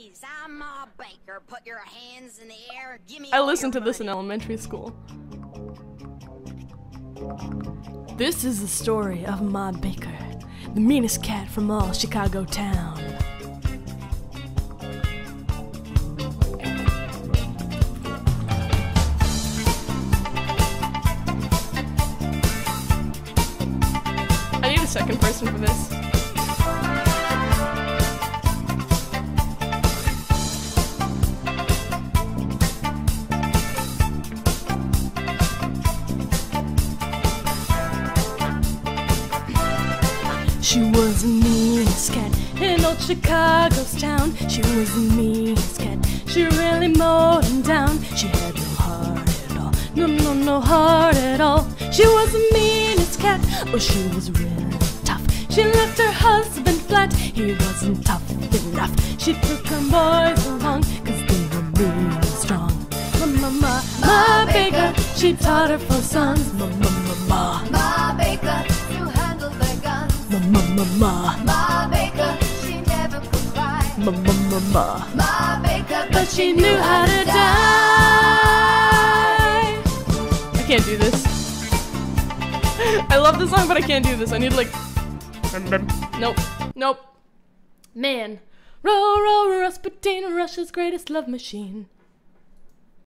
ladies, I'm Ma Baker. Put your hands in the air. Give me. I listened to this in elementary school. This is the story of Ma Baker, the meanest cat from all Chicago town. I need a second person for this. She was the meanest cat in old Chicago's town. She was the meanest cat. She really mowed him down. She had no heart at all. No, no, no heart at all. She was the meanest cat. Oh, she was really tough. She left her husband flat. He wasn't tough enough. She took her boys along, cause they were mean and strong. Ma, ma, ma, ma, Baker. She taught her four sons. Ma, ma, ma, ma. Ma Baker to handle their guns. Ma, ma, ma, ma. Ma Baker, she never could cry. Ma, ma, ma, ma. Ma Baker, But she knew how to die. I can't do this. I love the song, but I can't do this. I need like. Nope. Nope. Man. Row, row, Rasputin, Russia's greatest love machine.